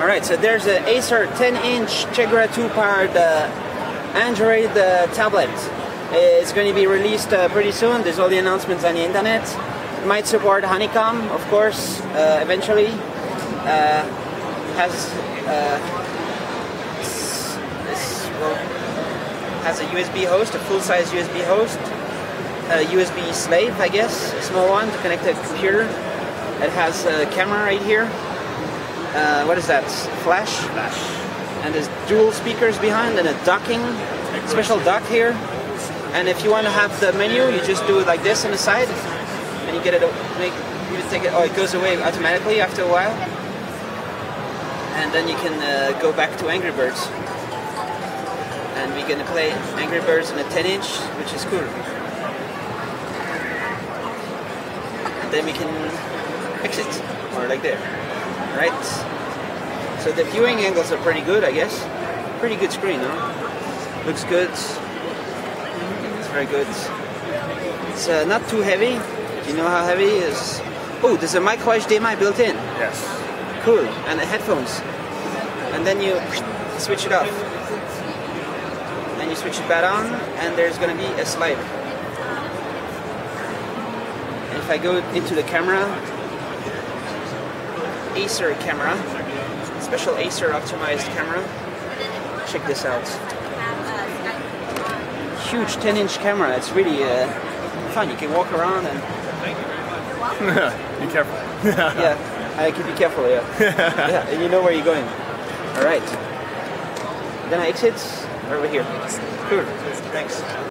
Alright, so there's an Acer 10-inch Tegra 2 powered uh, Android uh, tablet. It's going to be released uh, pretty soon. There's all the announcements on the internet. It might support Honeycomb, of course, uh, eventually. Uh, has uh, well, has a USB host, a full-size USB host, a USB slave, I guess, a small one to connect to a computer. It has a camera right here. Uh, what is that? Flash? Flash. And there's dual speakers behind and a docking, special dock here. And if you want to have the menu, you just do it like this on the side, and you get it. Make you take it. Oh, it goes away automatically after a while, and then you can uh, go back to Angry Birds. And we're gonna play Angry Birds in a 10 inch, which is cool. And then we can exit, or like there, right? So the viewing angles are pretty good, I guess. Pretty good screen, huh? Looks good. It's very good. It's uh, not too heavy. Do you know how heavy it is? Oh, there's a micro HDMI built in. Yes. Cool. And the headphones. And then you switch it off. And you switch it back on, and there's gonna be a slider. And if I go into the camera, Acer camera, special Acer optimized camera. Check this out. Huge 10 inch camera. It's really uh, fun. You can walk around and Be careful. yeah, I keep be careful. Yeah, yeah, and you know where you're going. All right. Then I exit over here. Cool. Thanks.